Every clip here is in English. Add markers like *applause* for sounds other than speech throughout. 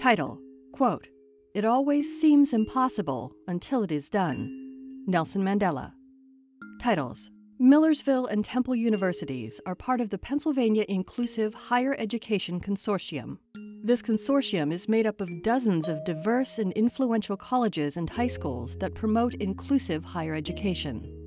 Title Quote, It always seems impossible until it is done. Nelson Mandela. Titles Millersville and Temple universities are part of the Pennsylvania Inclusive Higher Education Consortium. This consortium is made up of dozens of diverse and influential colleges and high schools that promote inclusive higher education.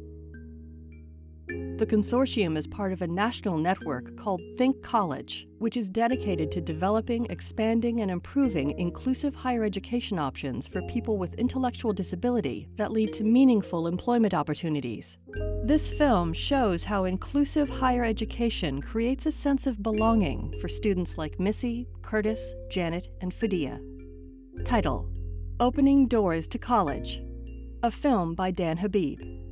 The consortium is part of a national network called Think College, which is dedicated to developing, expanding, and improving inclusive higher education options for people with intellectual disability that lead to meaningful employment opportunities. This film shows how inclusive higher education creates a sense of belonging for students like Missy, Curtis, Janet, and Fudia. Title Opening Doors to College, a film by Dan Habib.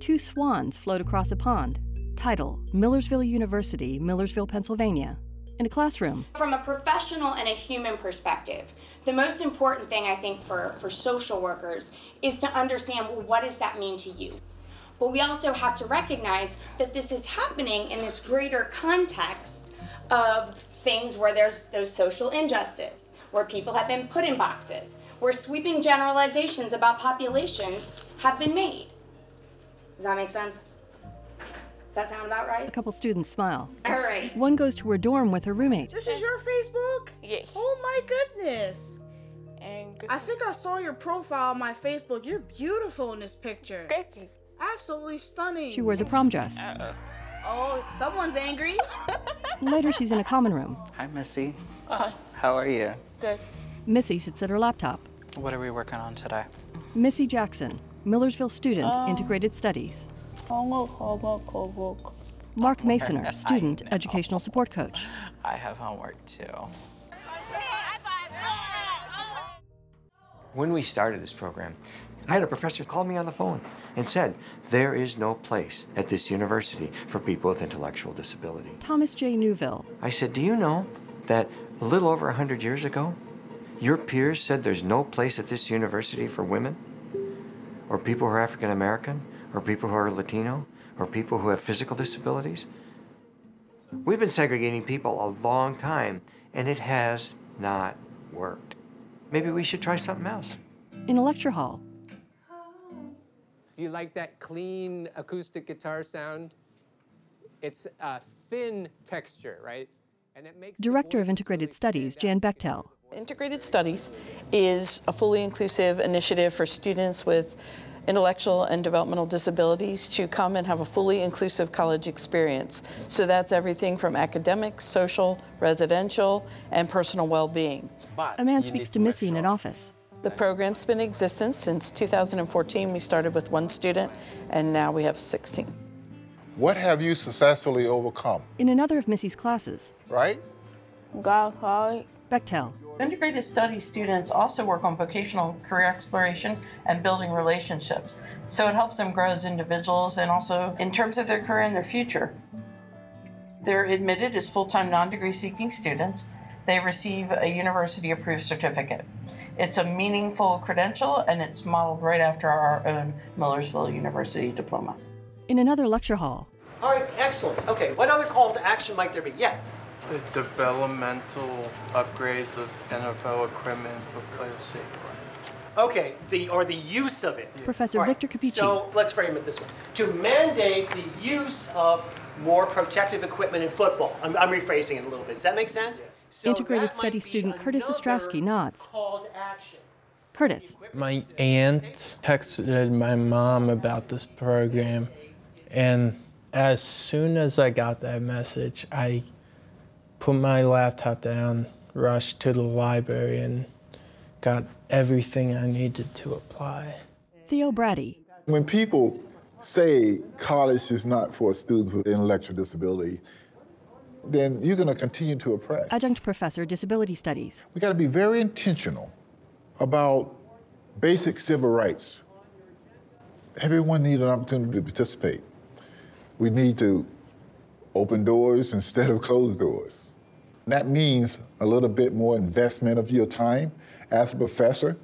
Two swans float across a pond. Title Millersville University, Millersville, Pennsylvania. In a classroom. From a professional and a human perspective, the most important thing I think for, for social workers is to understand well, what does that mean to you? But we also have to recognize that this is happening in this greater context of things where there's those social injustice, where people have been put in boxes, where sweeping generalizations about populations have been made. Does that make sense? Does that sound about right? A couple students smile. All right. One goes to her dorm with her roommate. This is your Facebook? Yes. Oh my goodness. And I think I saw your profile on my Facebook. You're beautiful in this picture. Thank you. Absolutely stunning. She wears a prom dress. Uh-oh. Oh, someone's angry. *laughs* Later, she's in a common room. Hi, Missy. Uh-huh. How are you? Good. Missy sits at her laptop. What are we working on today? Missy Jackson, Millersville student, Oh. integrated studies. Mark Masoner, *laughs* student, educational support coach. I have homework too. When we started this program, I had a professor call me on the phone and said, There is no place at this university for people with intellectual disability. Thomas J. Neuville, I said, Do you know that a little over 100 years ago, your peers said there's no place at this university for women? Or people who are African American? Or people who are Latino? Or people who have physical disabilities? We've been segregating people a long time, and it has not worked. Maybe we should try something else. in a lecture hall. Do you like that clean acoustic guitar sound? It's a thin texture, right? And it makes Director of Integrated really Studies, Jan. Bechtel. Integrated Studies is a fully inclusive initiative for students with intellectual and developmental disabilities to come and have a fully inclusive college experience. So that's everything from academic, social, residential, and personal well-being. A man speaks to Missy in an office. The program's been in existence since 2014. We started with one student, and now we have 16. What have you successfully overcome, In another of Missy's classes, right? God, God. Bechtel. Integrated study students also work on vocational career exploration and building relationships. So it helps them grow as individuals and also in terms of their career and their future. They're admitted as full time non degree seeking students. They receive a university approved certificate. It's a meaningful credential and it's modeled right after our own Millersville University diploma. In another lecture hall, All right, excellent. Okay, what other call to action might there be? Yeah. The developmental upgrades of NFL equipment for player safety. Okay, the or the use of it. Professor All right, Victor Capici. So let's frame it this way: to mandate the use of more protective equipment in football. I'm, I'm rephrasing it a little bit. Does that make sense? So Integrated Study student Curtis Ostrowski nods. Call to action. Curtis. My aunt texted my mom about this program, and as soon as I got that message, I put my laptop down, rushed to the library, and got everything I needed to apply. Theo Brady. When people say college is not for students with intellectual disability, then you're going to continue to oppress. Adjunct Professor, Disability Studies. We got to be very intentional about basic civil rights. Everyone needs an opportunity to participate. We need to open doors instead of close doors. That means a little bit more investment of your time as a professor.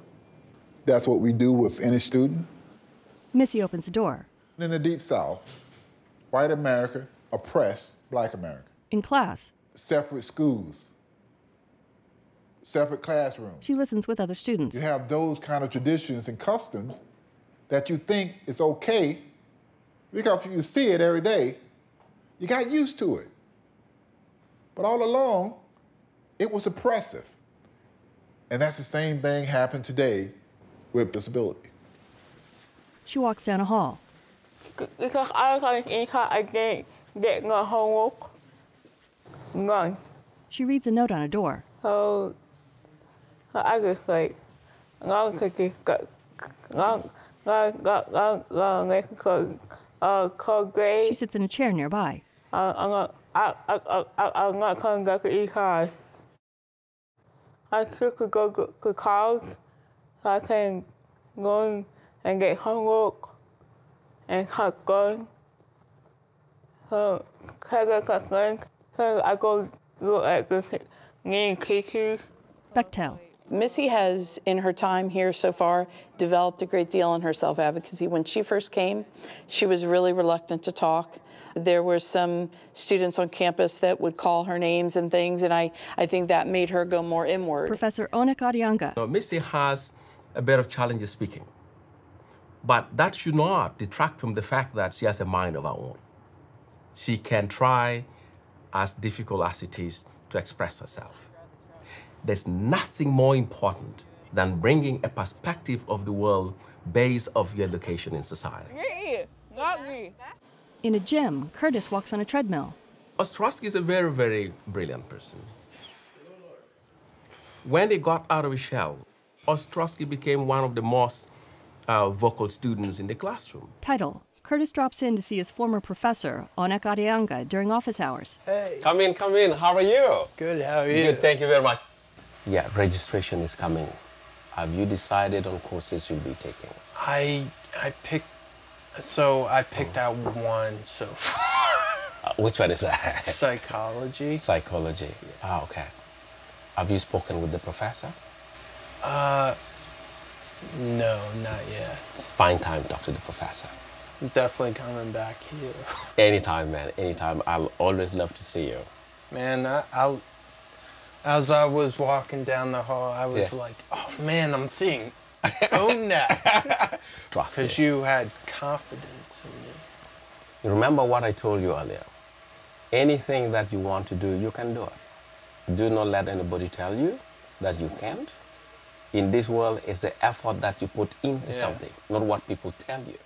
That's what we do with any student. Missy opens the door. In the Deep South, white America oppressed black America. In class, Separate schools. separate classrooms. She listens with other students. You have those kind of traditions and customs that you think is okay because you see it every day, you got used to it. But all along, it was oppressive. And that's the same thing happened today with disability. She walks down a hall. Because I like income, I get get no homework. None. She reads a note on a door. So I just like ngon cookie ngon ngon ngon ngon ngon cookie uh called grade. She sits in a chair nearby. Uh, I'm not I I I I'm not coming back to eat hard. I took to go to college so I can go and get homework and kept going. So I got going. So I go look at the getting cookies. Bechtel. Missy has, in her time here so far, developed a great deal in her self advocacy. When she first came, she was really reluctant to talk. There were some students on campus that would call her names and things, and I, I think that made her go more inward. Professor Onek Adyanga. No, Missy has a bit of challenge speaking, but that should not detract from the fact that she has a mind of her own. She can try, as difficult as it is, to express herself. There's nothing more important than bringing a perspective of the world based of your education in society. Yeah, not me. In a gym, Curtis walks on a treadmill. Ostrowski is a very, very brilliant person. When he got out of his shell, Ostrowski became one of the most uh, vocal students in the classroom. Title Curtis drops in to see his former professor, Onek Adyanga, during office hours. Hey. Come in, come in. How are you? Good, how are you? Good, thank you very much. Yeah, registration is coming. Have you decided on courses you'll be taking? I I picked so I picked out one so far. Uh, which one is that? Psychology. Psychology. Yeah. Ah, okay. Have you spoken with the professor? Uh, no, not yet. Find time, talk to the professor. I'm definitely coming back here. *laughs* Anytime, man. Anytime. I'll always love to see you. Man, I, I'll. As I was walking down the hall, I was Yeah. like, "Oh man, I'm seeing own that," *laughs* Trust because you had confidence in me. You remember what I told you earlier? Anything that you want to do, you can do it. Do not let anybody tell you that you can't. In this world, it's the effort that you put into Yeah. something, not what people tell you.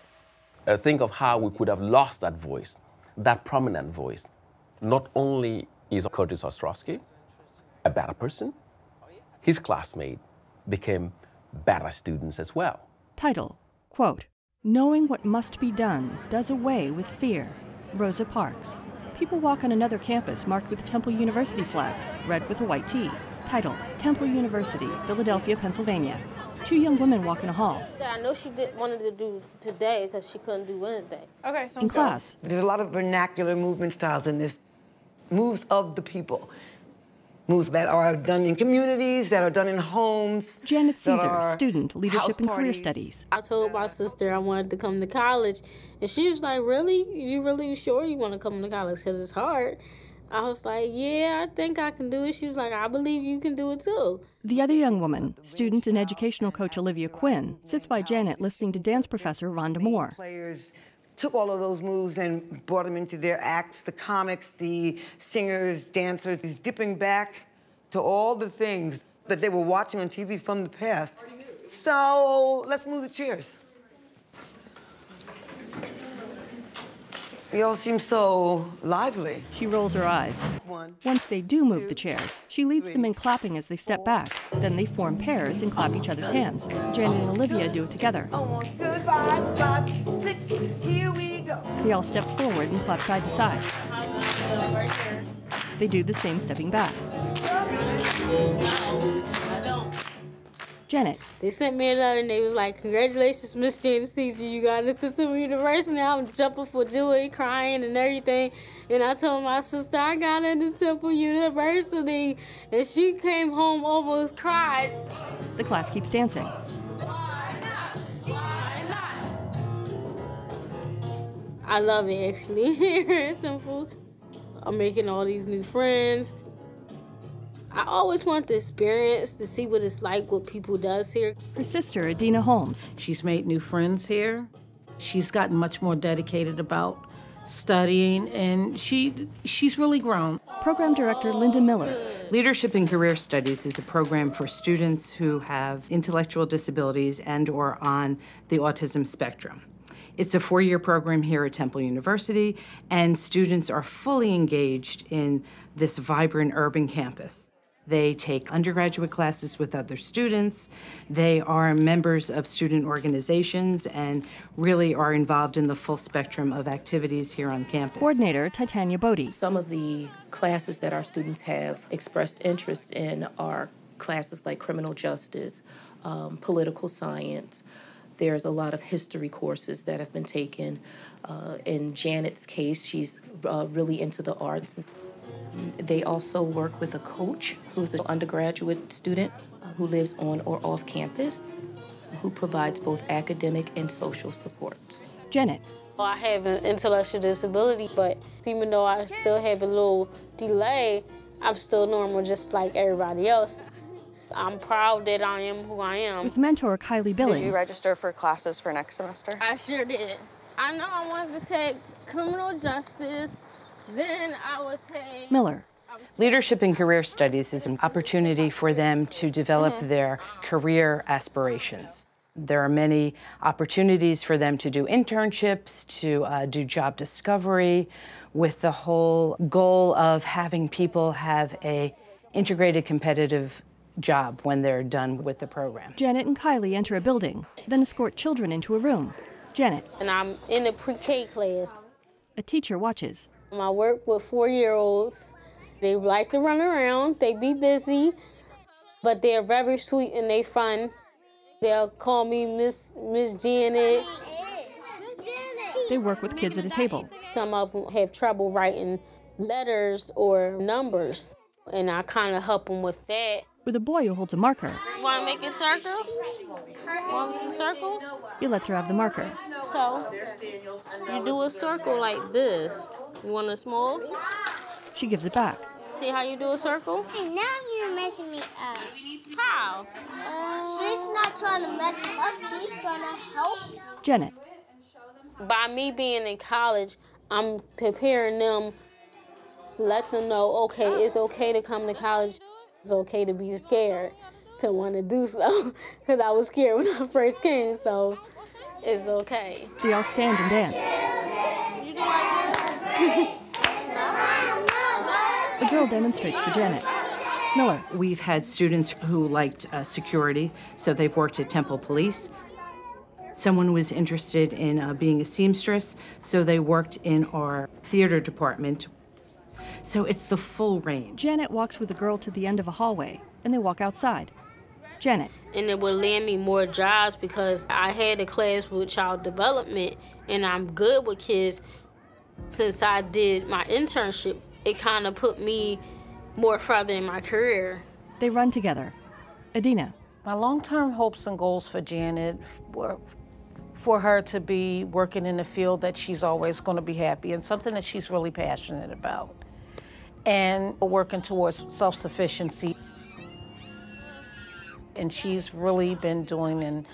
Uh, think of how we could have lost that voice, that prominent voice. Not only is Curtis Ostrowski a better person, his classmate became better students as well. Title Quote Knowing what must be done does away with fear. Rosa Parks. People walk on another campus marked with Temple University flags, red with a white T. Title Temple University, Philadelphia, Pennsylvania. Two young women walk in a hall. I know she did wanted to do today because she couldn't do Wednesday. Okay, so In class, There's a lot of vernacular movement styles in this. Moves of the people. Moves that are done in communities, that are done in homes. Janet that Caesar, are student, leadership and career studies. I told my sister I wanted to come to college, and she was like, "Really? You really sure you want to come to college? Because it's hard." I was like, "Yeah, I think I can do it." She was like, "I believe you can do it too." The other young woman, student and educational coach Olivia Quinn, sits by Janet listening to dance professor Rhonda Moore. Players took all of those moves and brought them into their acts. The comics, the singers, dancers, is dipping back to all the things that they were watching on TV from the past. So let's move the chairs. You all seem so lively. She rolls her eyes. Once they do move the chairs, she leads them in clapping as they step back. Then they form pairs and clap each other's hands. Janet and Olivia do it together. Almost good, five, five, They all step forward and clap side to side. They do the same stepping back. Janet, They sent me a letter and they was like, Congratulations, Miss James Caesar, you got into Temple University. I'm jumping for joy, crying and everything. And I told my sister I got into Temple University. And she came home almost cried. the class keeps dancing. I love it actually here at Temple. I'm making all these new friends. I always want the experience to see what it's like, what people does here. Her sister, Adina Holmes. She's made new friends here. She's gotten much more dedicated about studying and she she's really grown. Program Director Linda Miller. Leadership in Career Studies is a program for students who have intellectual disabilities and or on the autism spectrum. It's a four-year program here at Temple University and students are fully engaged in this vibrant urban campus. They take undergraduate classes with other students. They are members of student organizations and really are involved in the full spectrum of activities here on campus. Coordinator Titania Bodie. Some of the classes that our students have expressed interest in are classes like criminal justice, um, political science. There's a lot of history courses that have been taken. Uh, in Janet's case, she's uh, really into the arts. They also work with a coach who's an undergraduate student who lives on or off campus, who provides both academic and social supports. Janet. I have an intellectual disability, but even though I still have a little delay, I'm still normal just like everybody else. I'm proud that I am who I am. With mentor Kylie Billing. Did you register for classes for next semester? I sure did. I know I wanted to take criminal justice, then I would take Miller. Leadership and Career Studies is an opportunity for them to develop their career aspirations. There are many opportunities for them to do internships, to uh, do job discovery, with the whole goal of having people have a integrated competitive job when they're done with the program. Janet and Kylie enter a building, then escort children into a room. Janet. And I'm in the pre-K class. A teacher watches. I work with four-year-olds. They like to run around. They be busy, but they're very sweet and they fun. They'll call me Miss Miss Janet. They work with kids at a table. Some of them have trouble writing letters or numbers, and I kind of help them with that. With a boy who holds a marker. Want to make it circles? Want some circles? He lets her have the marker. So, you do a circle like this. You want a small? She gives it back. See how you do a circle? Hey, now you're messing me up. How? Uh, she's not trying to mess it up. She's trying to help. Janet. By me being in college, I'm preparing them, let them know, okay, it's okay to come to college. It's okay to be scared, to want to do so. *laughs* Because I was scared when I first came, so it's okay. We all stand and dance. You do like A girl demonstrates for Janet. Miller. We've had students who liked uh, security, so they've worked at Temple Police. Someone was interested in uh, being a seamstress, so they worked in our theater department. So it's the full range. Janet walks with a girl to the end of a hallway, and they walk outside. Janet. And it would land me more jobs because I had a class with child development, and I'm good with kids. Since I did my internship, it kind of put me more further in my career. They run together. Adina. My long-term hopes and goals for Janet were for her to be working in a field that she's always going to be happy and something that she's really passionate about. And working towards self-sufficiency. And she's really been doing an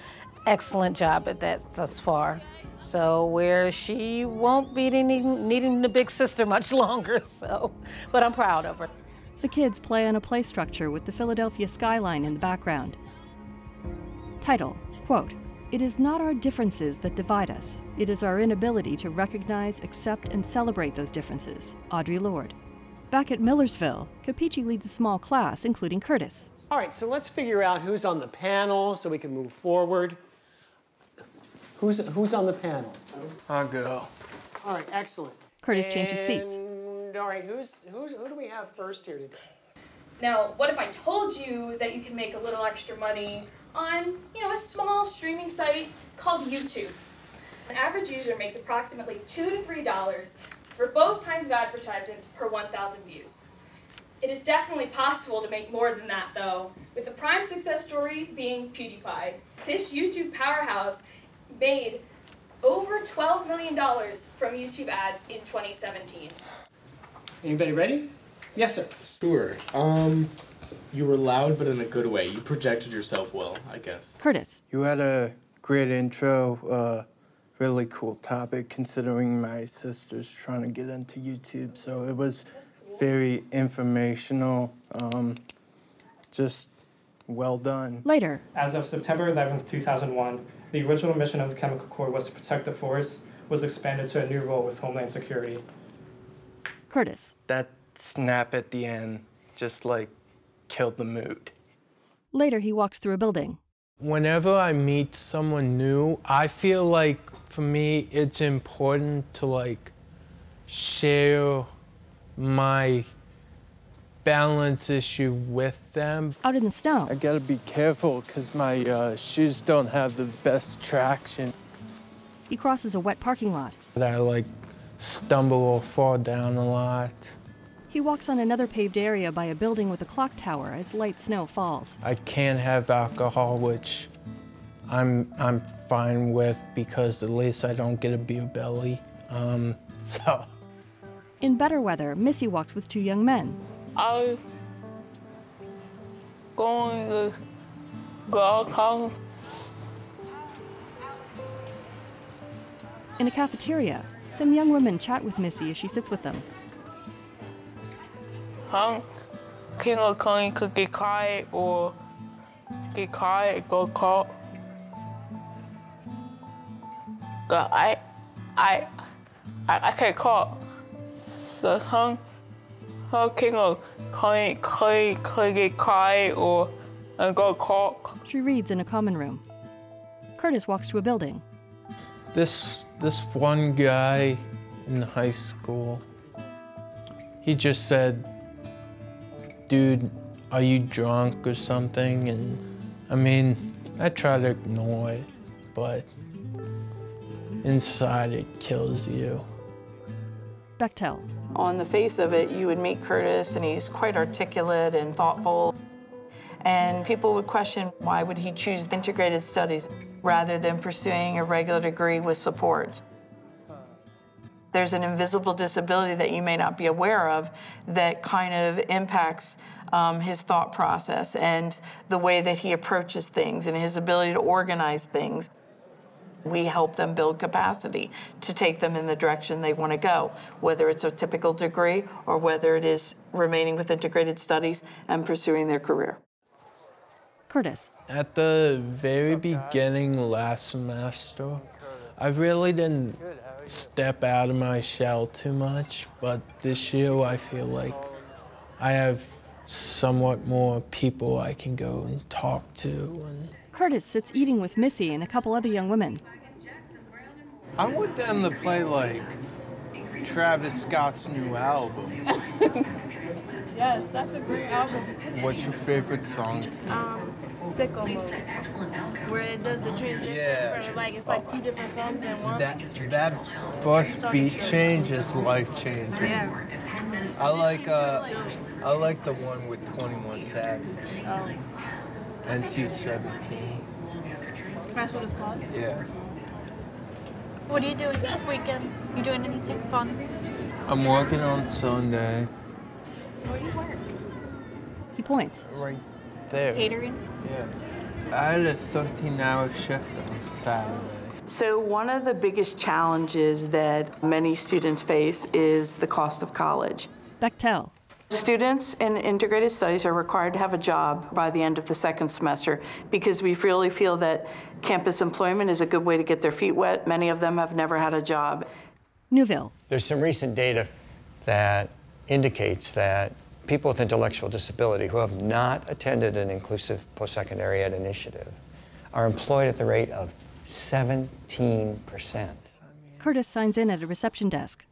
excellent job at that thus far. So where she won't be needing, needing the big sister much *laughs* longer, so, but I'm proud of her. The kids play on a play structure with the Philadelphia skyline in the background. Title, quote, It is not our differences that divide us. It is our inability to recognize, accept, and celebrate those differences. Audre Lorde. Back at Millersville, Capici leads a small class, including Curtis. All right, so let's figure out who's on the panel so we can move forward. Who's, who's on the panel? I'll go. All right, excellent. Curtis changes seats. And, All right, who's, who's, who do we have first here today? Now, what if I told you that you can make a little extra money on, you know, a small streaming site called YouTube? An average user makes approximately two to three dollars for both kinds of advertisements per 1,000 views. It is definitely possible to make more than that, though, with the prime success story being PewDiePie. This YouTube powerhouse made over $12 million from YouTube ads in 2017. Anybody ready? Yes, sir. Sure. Um, You were loud, but in a good way. You projected yourself well, I guess. Curtis. You had a great intro, uh, really cool topic considering my sister's trying to get into YouTube. So it was very informational, um, just well done. Later. As of September 11th, 2001, the original mission of the Chemical Corps was to protect the forest, was expanded to a new role with Homeland Security. Curtis. That snap at the end just like killed the mood. Later, he walks through a building. Whenever I meet someone new, I feel like for me it's important to like share my balance issue with them. Out in the snow. I gotta be careful because my uh, shoes don't have the best traction. He crosses a wet parking lot. I like stumble or fall down a lot. He walks on another paved area by a building with a clock tower as light snow falls. I can't have alcohol, which I'm I'm fine with because at least I don't get a beer belly. Um, *laughs* so In better weather, Missy walks with two young men. I going to go come In a cafeteria, some young women chat with Missy as she sits with them. Hung king of coin could get quiet or get quiet go call But I I I, I can't call the hung how king of coin coin could get quiet or and go call She reads in a common room. Curtis walks to a building. this this one guy in high school, he just said, "Dude, are you drunk or something?" And I mean, I try to ignore it, but inside it kills you. Bechtel. On the face of it, you would meet Curtis, and he's quite articulate and thoughtful. And people would question why would he choose integrated studies rather than pursuing a regular degree with supports. There's an invisible disability that you may not be aware of that kind of impacts um, his thought process and the way that he approaches things and his ability to organize things. We help them build capacity to take them in the direction they want to go, whether it's a typical degree or whether it is remaining with integrated studies and pursuing their career. Curtis. At the very beginning last semester, I really didn't step out of my shell too much, but this year I feel like I have somewhat more people I can go and talk to. And Curtis sits eating with Missy and a couple other young women. I want them to play like Travis Scott's new album. *laughs* Yes, that's a great album. What's your favorite song? Um, Sicko Mode, where it does the transition Yeah. for like it's like two different songs in one. That that first beat change is life changing. Yeah. I like uh I like the one with 21 Savage. Oh, NC-17. that's what it's called. Yeah. What are you doing this weekend? You doing anything fun? I'm working on Sunday. Where do you work? He points. Right there. Catering. Yeah. I had a 13-hour shift on Saturday. So, one of the biggest challenges that many students face is the cost of college. Bechtel. Students in integrated studies are required to have a job by the end of the second semester because we really feel that campus employment is a good way to get their feet wet. Many of them have never had a job. Neuville. There's some recent data that indicates that people with intellectual disability who have not attended an inclusive post-secondary ed initiative are employed at the rate of 17%. Curtis signs in at a reception desk.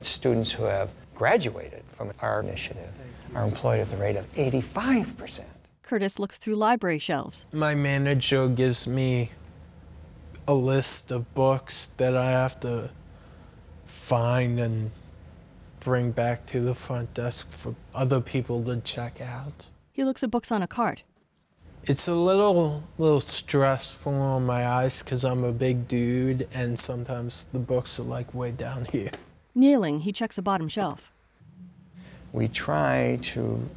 Students who have graduated from our initiative are employed at the rate of 85%. Curtis looks through library shelves. My manager gives me a list of books that I have to find and bring back to the front desk for other people to check out. He looks at books on a cart. It's a little little stressful on my eyes because I'm a big dude and sometimes the books are like way down *laughs* here. Kneeling, he checks a bottom shelf. We try to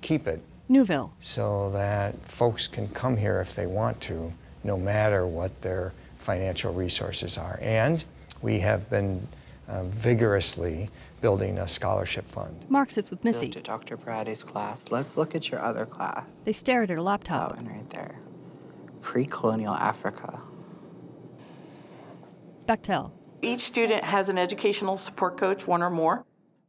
keep it Neuville. so that folks can come here if they want to, no matter what their financial resources are. And we have been uh, vigorously building a scholarship fund. Mark sits with Go Missy. to Dr. Brady's class. Let's look at your other class. They stare at her laptop. Oh, and right there. Pre-colonial Africa. Bechtel. Each student has an educational support coach, one or more.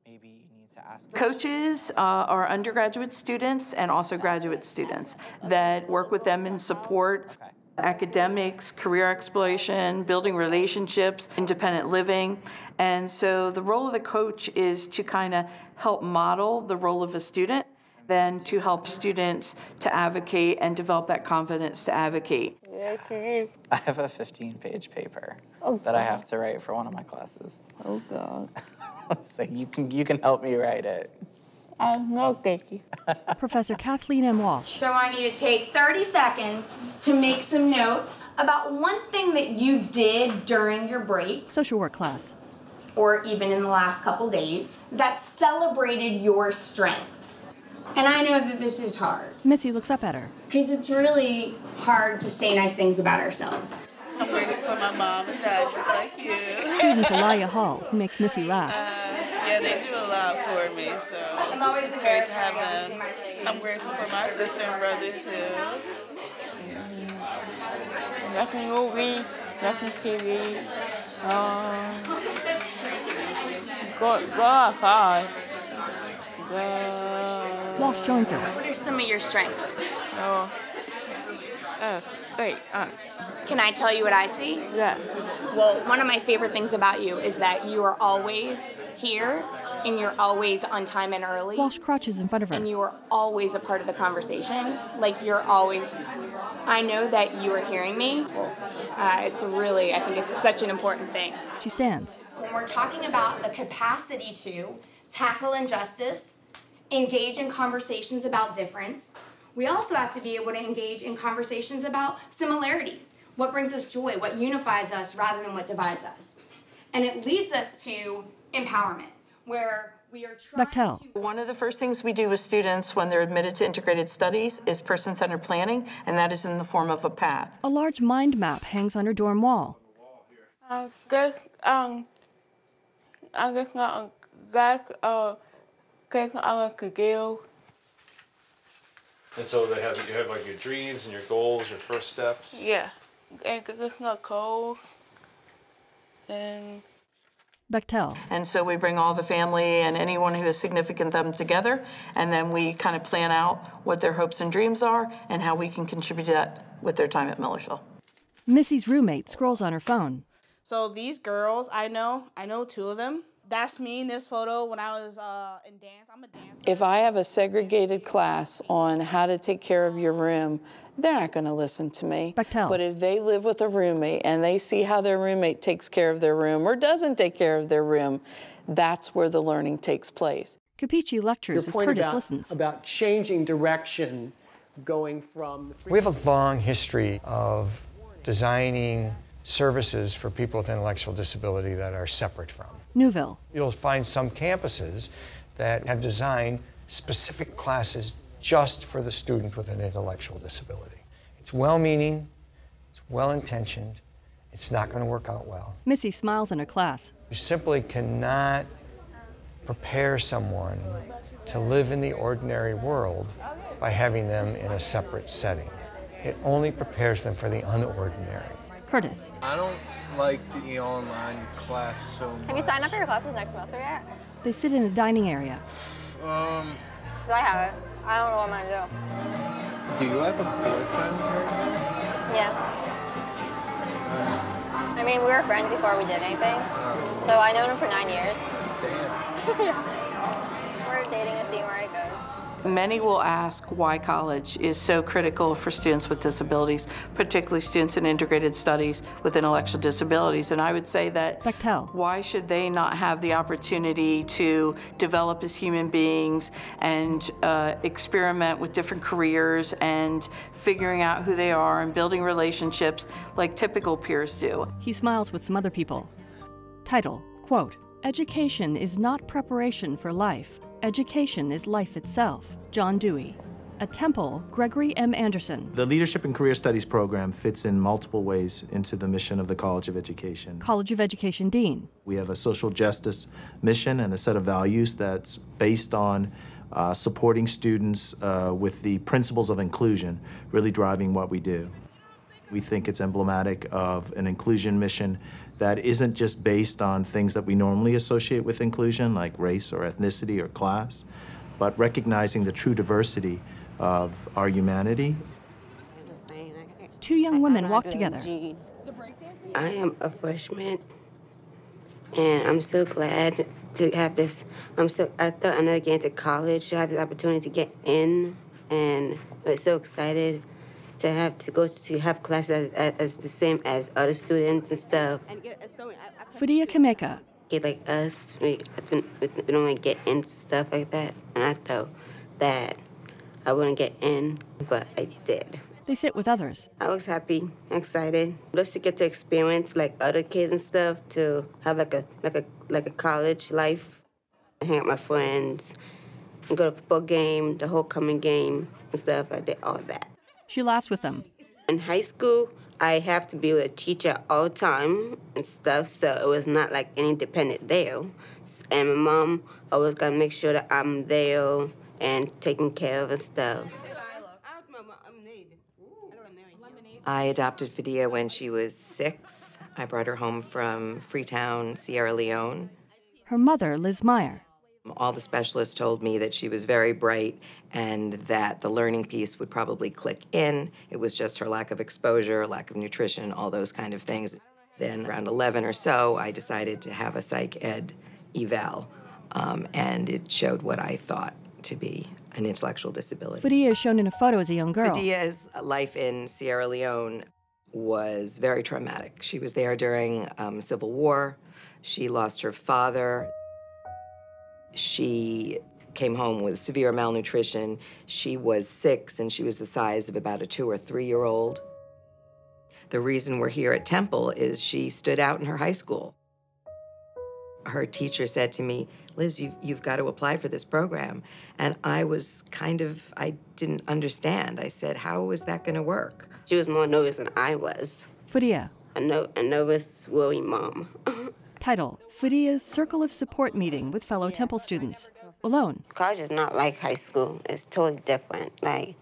Maybe need to ask. Coaches uh, are undergraduate students and also graduate students that work with them in support academics, career exploration, building relationships, independent living. And so the role of the coach is to kind of help model the role of a student, then to help students to advocate and develop that confidence to advocate. I have a 15-page paper Oh, that I have to write for one of my classes. Oh God. *laughs* so you can you can help me write it. Uh, no, thank you. *laughs* Professor Kathleen M. Walsh. So I want you to take 30 seconds to make some notes about one thing that you did during your break Social work class. or even in the last couple days that celebrated your strengths. And I know that this is hard Missy looks up at her. because it's really hard to say nice things about ourselves. I'm grateful for my mom and dad, just like you. Student Elia Hall, who makes Missy laugh. Uh, yeah, they do a lot for me, so it's great to have them. I'm grateful for my sister and brother too. Nothing movie, nothing TV. Um, go, go outside. Go. Walsh joins. What are some of your strengths? Oh. Uh, wait, uh. Can I tell you what I see? Yeah. Well, one of my favorite things about you is that you are always here and you're always on time and early. Walsh crouches in front of her. And you are always a part of the conversation. Like you're always, I know that you are hearing me. Uh, it's really, I think it's such an important thing. She stands. When we're talking about the capacity to tackle injustice, engage in conversations about difference, we also have to be able to engage in conversations about similarities. What brings us joy, what unifies us rather than what divides us. And it leads us to empowerment, where we are trying Bechtel. One of the first things we do with students when they're admitted to integrated studies is person-centered planning, and that is in the form of a path. A large mind map hangs on her dorm wall. I guess, um, I guess not, that's, uh, guess I could give. And so they have you have like your dreams and your goals, your first steps. Yeah, and it's not cold. And Bechtel. And so we bring all the family and anyone who is significant them together, and then we kind of plan out what their hopes and dreams are and how we can contribute to that with their time at Millersville. Missy's roommate scrolls on her phone. So these girls, I know, I know two of them. That's me in this photo when I was uh, in dance. I'm a dancer. If I have a segregated class on how to take care of your room, they're not going to listen to me. Bechtel. But if they live with a roommate and they see how their roommate takes care of their room or doesn't take care of their room, that's where the learning takes place. Capici lectures Your as point Curtis about, listens. about changing direction, going from. We have a long history of designing services for people with intellectual disability that are separate from. Neuville. You'll find some campuses that have designed specific classes just for the student with an intellectual disability. It's well meaning, it's well intentioned, it's not going to work out well. Missy smiles in her class. You simply cannot prepare someone to live in the ordinary world by having them in a separate setting. It only prepares them for the unordinary. Curtis. I don't like the online class so much. Have you signed up for your classes next semester yet? They sit in a dining area. Um, Do I have it? I don't know what I'm gonna do Do you have a boyfriend? do. Yeah. I mean, we were friends before we did anything. So I known him for nine years. Damn. yeah. *laughs* We're dating and seeing where it goes. Many will ask why college is so critical for students with disabilities, particularly students in integrated studies with intellectual disabilities. And I would say that Bechtel. why should they not have the opportunity to develop as human beings and uh, experiment with different careers and figuring out who they are and building relationships like typical peers do? He smiles with some other people. Title, quote, Education is not preparation for life. Education is life itself. John Dewey. At Temple, Gregory M. Anderson, The Leadership and Career Studies program fits in multiple ways into the mission of the College of Education. College of Education Dean. We have a social justice mission and a set of values that's based on uh, supporting students uh, with the principles of inclusion, really driving what we do. We think it's emblematic of an inclusion mission that isn't just based on things that we normally associate with inclusion, like race or ethnicity or class, but recognizing the true diversity of our humanity. Two young women walk together. I am a freshman, and I'm so glad to have this. I'm so I thought I never get into college. to have this opportunity to get in, and I'm so excited to have to go to have classes as, as the same as other students and stuff. Fudia Kameka, Get like us, we, we we don't want to get into stuff like that, and I thought that I wouldn't get in, but I did. They sit with others. I was happy, excited, just to get to experience like other kids and stuff, to have like a like a like a college life, hang out with my friends, and go to football game, the homecoming game and stuff. I did all that. She laughs with them. In high school, I have to be with a teacher all the time and stuff, so it was not like any dependent there. And my mom always gotta make sure that I'm there and taken care of and stuff. I adopted Fudia when she was six. I brought her home from Freetown, Sierra Leone. Her mother, Liz Meyer. All the specialists told me that she was very bright and that the learning piece would probably click in. It was just her lack of exposure, lack of nutrition, all those kind of things. Then, around 11 or so, I decided to have a psych ed eval, um, and it showed what I thought to be an intellectual disability. Fudia is shown in a photo as a young girl. Fudia's life in Sierra Leone was very traumatic. She was there during um, Civil War. She lost her father. She came home with severe malnutrition. She was six, and she was the size of about a two or three year old. The reason we're here at Temple is she stood out in her high school. Her teacher said to me, Liz, you've, you've got to apply for this program. And I was kind of, I didn't understand. I said, how is that going to work? She was more nervous than I was. Fudia. A, no, a nervous, worried mom. *laughs* Title Fudia's Circle of Support Meeting with fellow Temple students. Alone. College is not like high school. It's totally different. Like,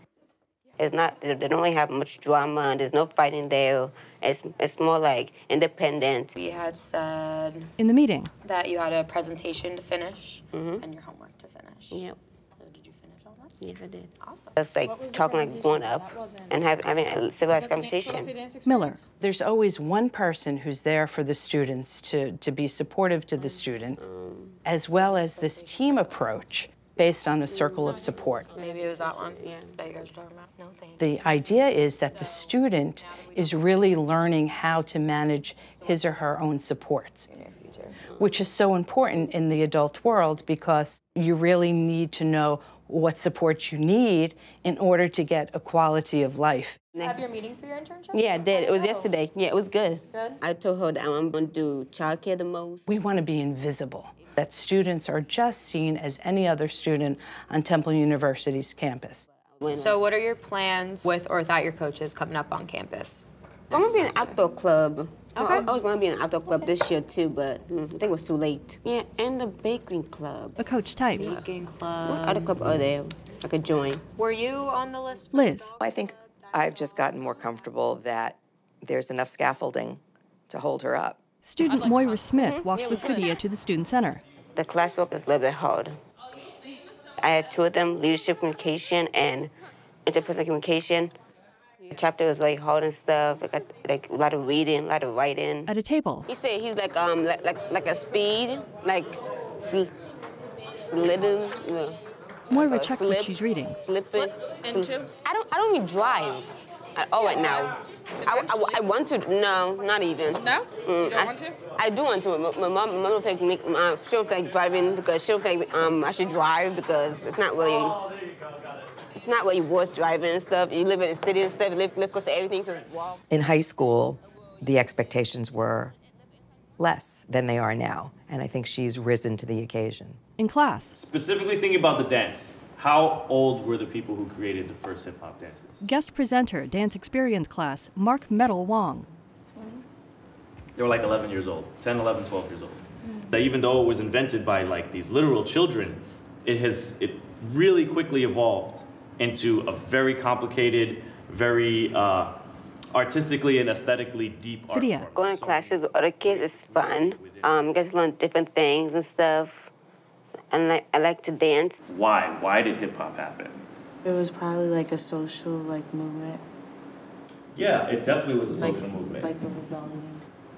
it's not. They don't really have much drama. There's no fighting there. It's it's more like independent. We had said In the meeting, that you had a presentation to finish mm-hmm. and your homework to finish. Yep. So did you finish all that? Yes, I did. Awesome. It's like talking like grown up and have, having a civilized conversation. Miller. There's always one person who's there for the students to, to be supportive to the student, um, as well as this team approach based on a mm-hmm. circle of support. Maybe it was that one that you guys were talking about. No, thank The idea is that the student is really learning how to manage his or her own supports, which is so important in the adult world because you really need to know what support you need in order to get a quality of life. Have your meeting for your internship? Yeah, I did. It was oh. yesterday. Yeah, it was good. Good. I told her that I'm going to do childcare the most. We want to be invisible, that students are just seen as any other student on Temple University's campus. So, what are your plans with or without your coaches coming up on campus? I'm going to be in an outdoor club. Okay. I, I was going to be in an outdoor club this year too, but mm, I think it was too late. Yeah, and the baking club. A coach types. Baking club. What club. other club are there I could join? Were you on the list? Liz. I think I've just gotten more comfortable that there's enough scaffolding to hold her up. Student Moira Smith walked with Fudia to the Student Center. The classwork is a little bit hard. I had two of them, leadership communication and interpersonal communication. The chapter was like hard and stuff. I got like a lot of reading, a lot of writing. At a table, He said he's like um like like, like a speed, like sl- slidden. You know, Moira like checks slip, what she's reading. Slipping. Into? I don't I don't even drive at all right now. I, I, I want to. No, not even. No? You don't I, want to? I do want to. My, my mom, my mom don't think me, uh, she don't think driving because she don't think um, I should drive because it's not really, it's not really worth driving and stuff. You live in a city and stuff, you live, live close to everything, so wow. In high school, the expectations were less than they are now, and I think she's risen to the occasion. In class, Specifically thinking about the dance. How old were the people who created the first hip hop dances? Guest presenter, dance experience class, Mark Metal Wong. They were like 11 years old, 10, 11, 12 years old. Even though it was invented by like these literal children, it has it really quickly evolved into a very complicated, very uh, artistically and aesthetically deep art. Video. Going to classes with other kids is fun. Um, get to learn different things and stuff. And like, I like to dance. Why? Why did hip hop happen? It was probably like a social like movement. Yeah, it definitely was a Like- social movement. Like a rebellion.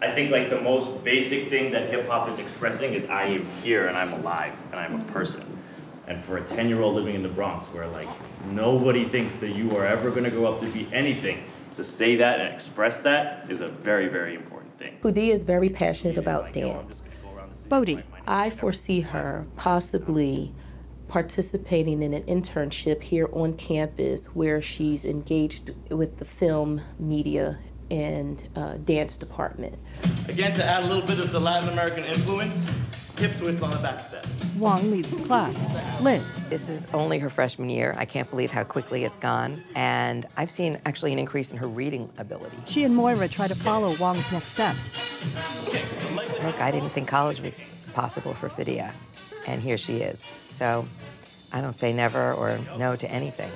I think like the most basic thing that hip hop is expressing is I am here and I'm alive and I'm a person. And for a 10 year old living in the Bronx where like nobody thinks that you are ever gonna grow up to be anything, to say that and express that is a very, very important thing. Fudia is very passionate about dance. Bodie. I foresee her possibly participating in an internship here on campus where she's engaged with the film, media, and uh, dance department. Again, to add a little bit of the Latin American influence, hip twist on the back step. Wong leads the class. Liz. This is only her freshman year. I can't believe how quickly it's gone. And I've seen actually an increase in her reading ability. She and Moira try to follow Wong's next steps. Look, I didn't think college was possible for Fudia, and here she is. So I don't say never or no to anything.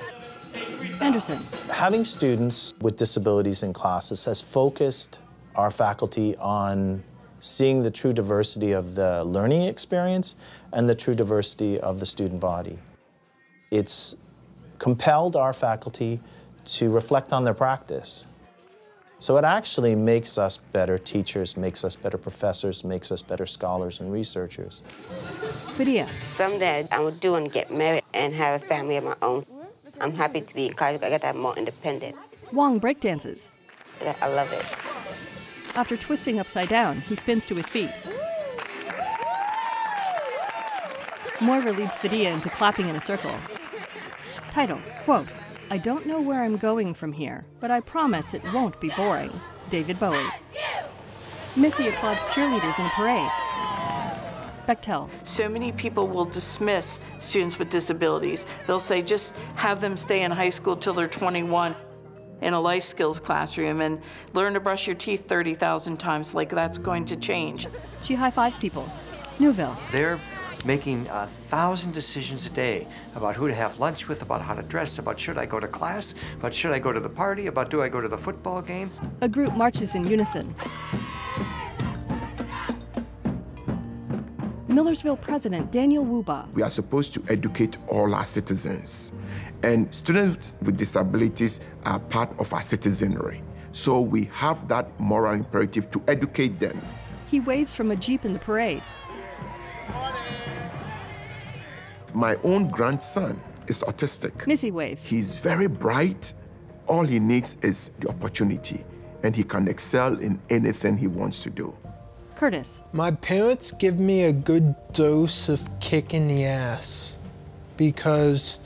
Anderson. Having students with disabilities in classes has focused our faculty on seeing the true diversity of the learning experience and the true diversity of the student body. It's compelled our faculty to reflect on their practice. So it actually makes us better teachers, makes us better professors, makes us better scholars and researchers. Video. Someday I will do and get married and have a family of my own. I'm happy to be in college. I get that more independent. Wong breakdances. I I love it. After twisting upside down, he spins to his feet. Moira leads Fudia into clapping in a circle. Title, quote, I don't know where I'm going from here, but I promise it won't be boring. David Bowie. Missy applauds cheerleaders in a parade. Bechtel. So many people will dismiss students with disabilities. They'll say just have them stay in high school till they're 21 in a life skills classroom and learn to brush your teeth 30,000 times, like that's going to change. She high fives people. Neuville. They're making a thousand decisions a day about who to have lunch with, about how to dress, about should I go to class, about should I go to the party, about do I go to the football game. A group marches in unison. Millersville President Daniel Wubah. We are supposed to educate all our citizens. And students with disabilities are part of our citizenry. So we have that moral imperative to educate them. He waves from a jeep in the parade. My own grandson is autistic. Missy waves. He's very bright. All he needs is the opportunity, and he can excel in anything he wants to do. Curtis. My parents give me a good dose of kicking the ass because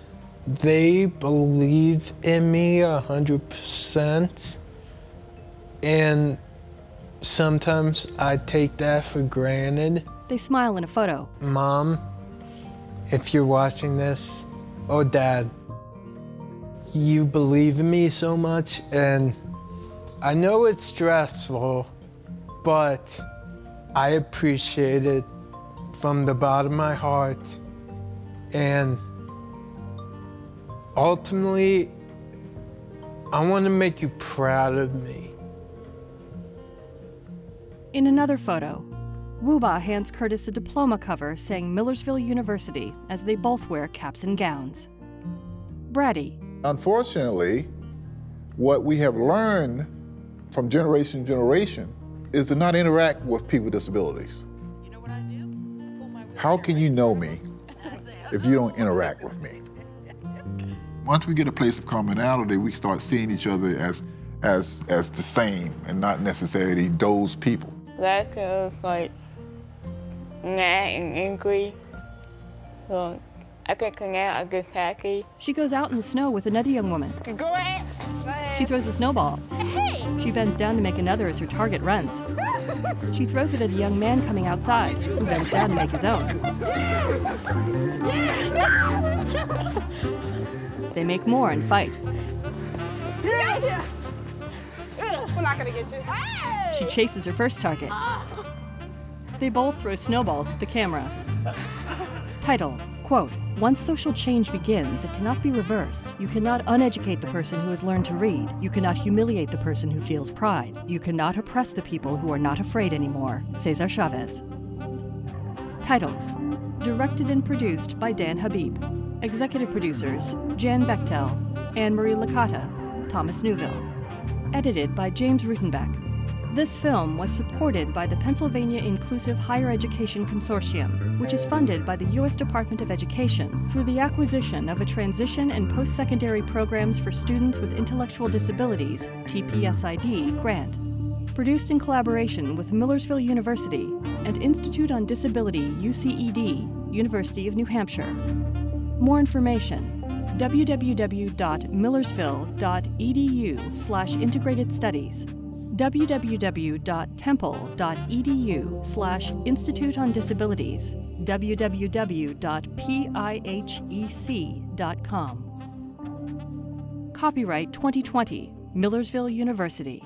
they believe in me a hundred percent. And sometimes I take that for granted. They smile in a photo. Mom, if you're watching this, or dad, you believe in me so much, and I know it's stressful, but I appreciate it from the bottom of my heart. And ultimately, I want to make you proud of me. In another photo, Wubah hands Curtis a diploma cover saying Millersville University as they both wear caps and gowns. Brady. Unfortunately, what we have learned from generation to generation is to not interact with people with disabilities. You know what I do? How can you know me if you don't interact with me? Once we get a place of commonality, we start seeing each other as as as the same and not necessarily those people. That was like mad and angry. So I get come out, I get tacky. She goes out in the snow with another young woman. Go ahead. She throws a snowball. Hey! She bends down to make another as her target runs. She throws it at a young man coming outside, who bends down to make his own. *laughs* They make more and fight. We're not gonna get you. She chases her first target. They both throw snowballs at the camera. Title Quote, once social change begins, it cannot be reversed. You cannot uneducate the person who has learned to read. You cannot humiliate the person who feels pride. You cannot oppress the people who are not afraid anymore. Cesar Chavez. Titles Directed and produced by Dan Habib. Executive producers Jan Bechtel, Anne Marie Licata, Thomas Neuville. Edited by James Rutenbeck. This film was supported by the Pennsylvania Inclusive Higher Education Consortium, which is funded by the U.S. Department of Education through the acquisition of a transition and post-secondary programs for students with intellectual disabilities TPSID grant. Produced in collaboration with Millersville University and Institute on Disability UCED, University of New Hampshire. More information www.millersville.edu slash integrated studies www.temple.edu slash Institute on Disabilities, www.pihec.com. Copyright 2020, Millersville University.